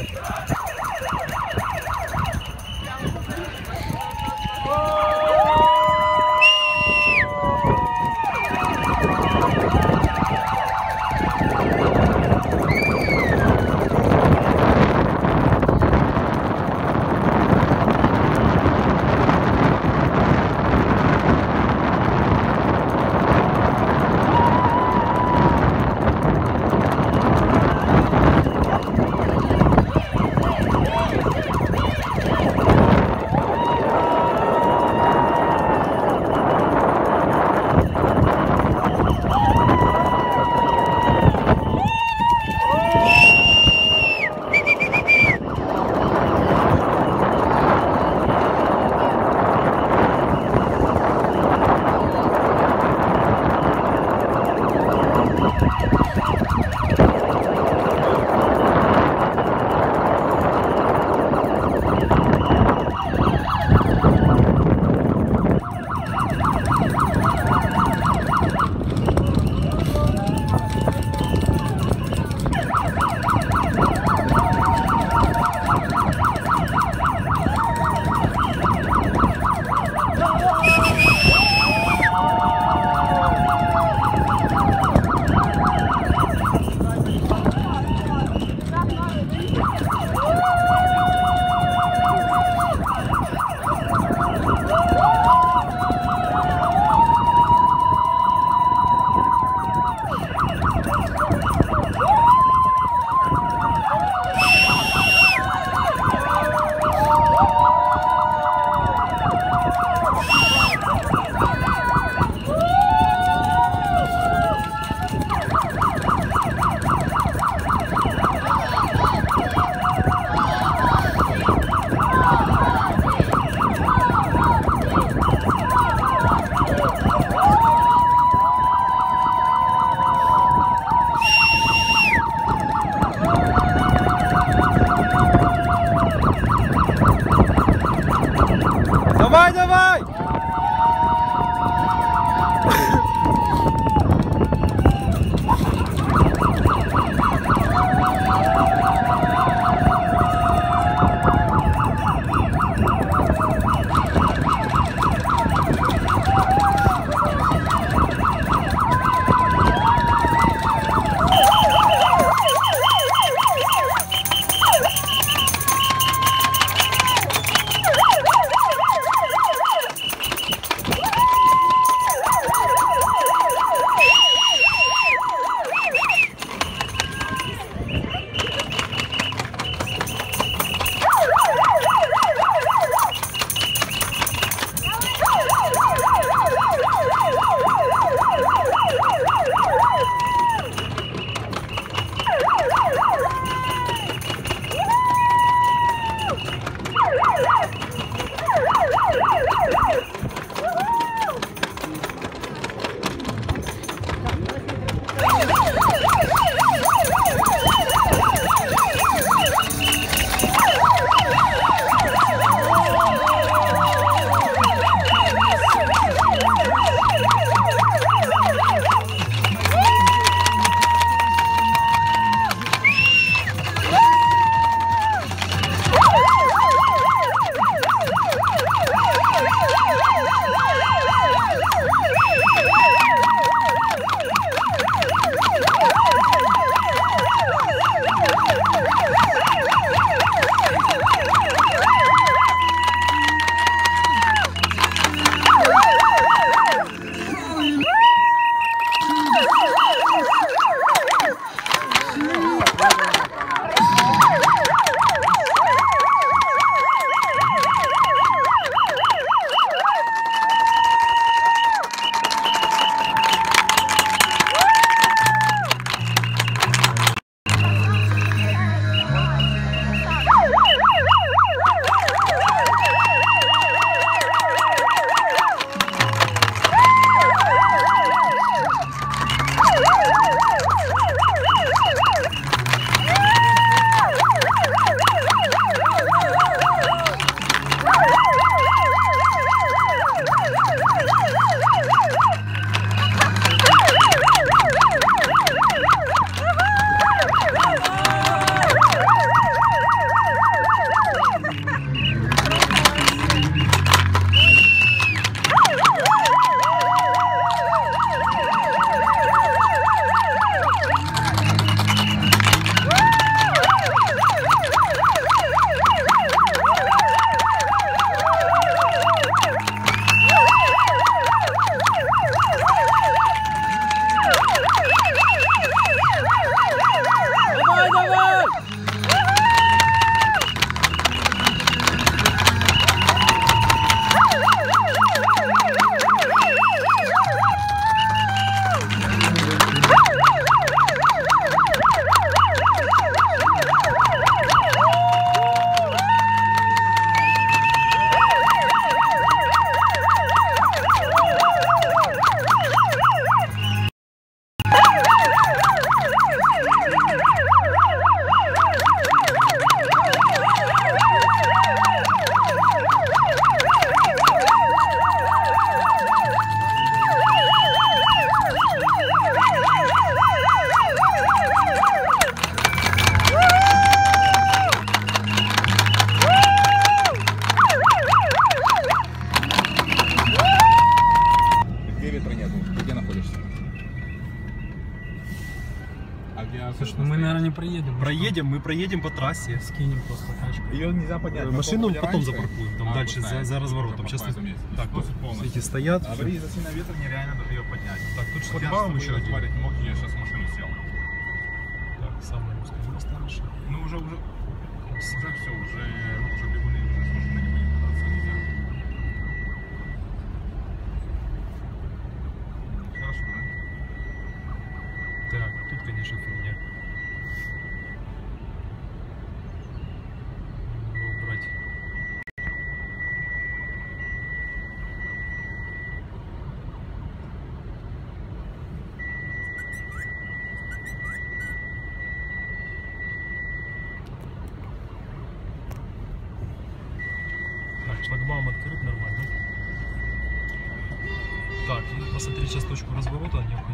Yeah. Проедем. Мы проедем по трассе. Скинем просто тачку. Ее нельзя поднять. Э, на Машину том потом раньше. запаркуем, там А, дальше за, за разворотом. Сейчас так, полностью. эти стоят. А при сильно ветра нереально даже ее поднять. Так, тут Вот я шлагбаум еще один. разговаривать не мог, я сейчас в машину сел. Так, самое русское место. Ну уже, уже, уже все, уже, ну, уже бегуны, уже с машины не будем кататься, нельзя. Хорошо, да? Так, тут, конечно, фигня. Надо его убрать. Так, и посмотреть сейчас точку разворота необходимо.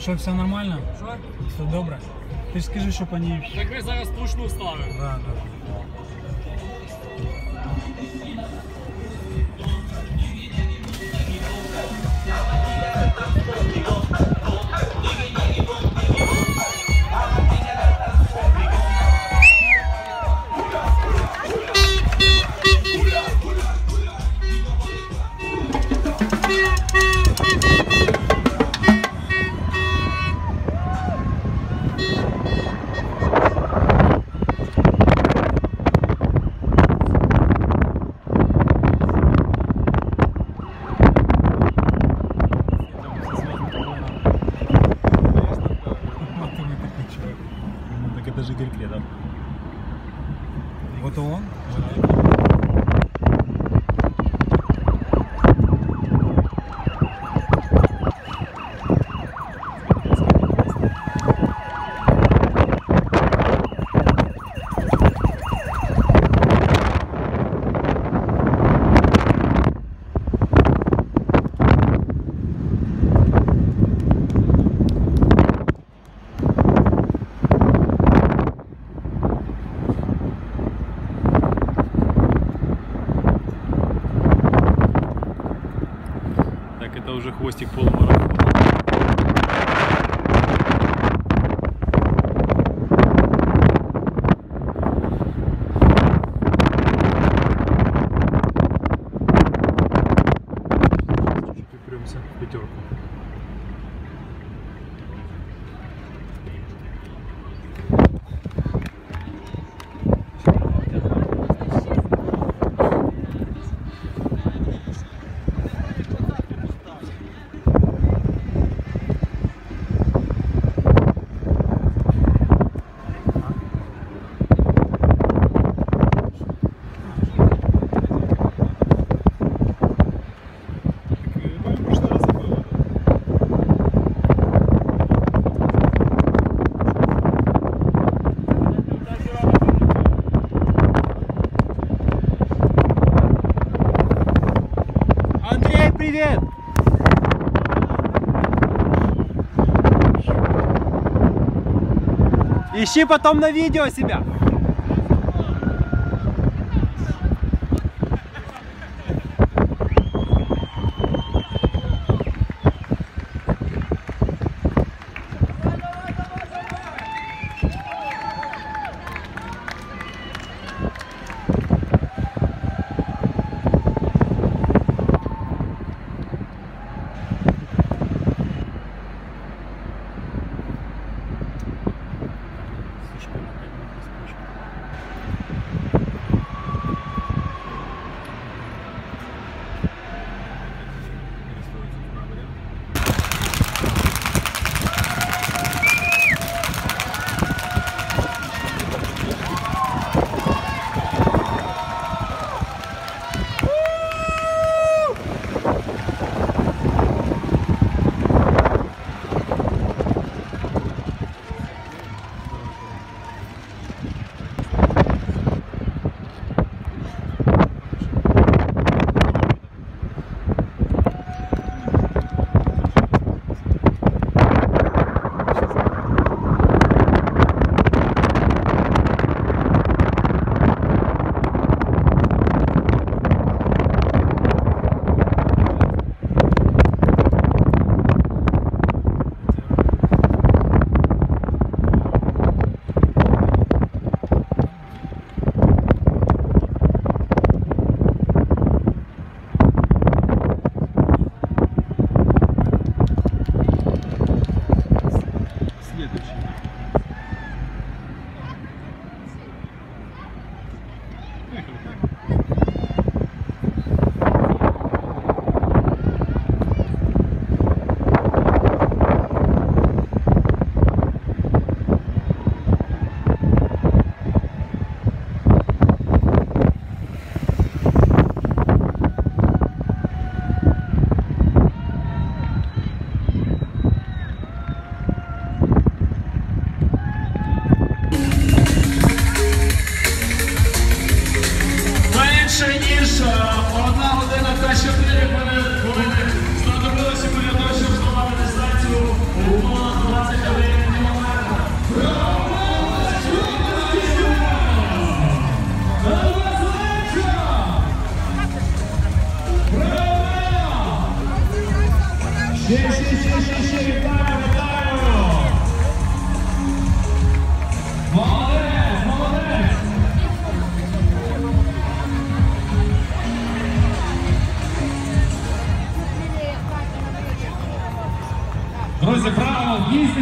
Що, все нормально? Що? Все добре. Ти ж скажи, щоб вони... Так ми зараз точно ставимо. Да, да. Хвостик полумарафона. Ищи потом на видео себя.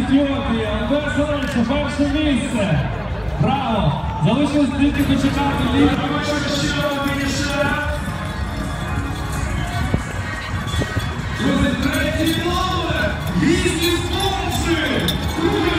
Ефіопії, Альбер Зеленчев, перше місце! Браво! Залишилось тільки почекати лідера. Друзі, третій номер! Гість Ефіопії!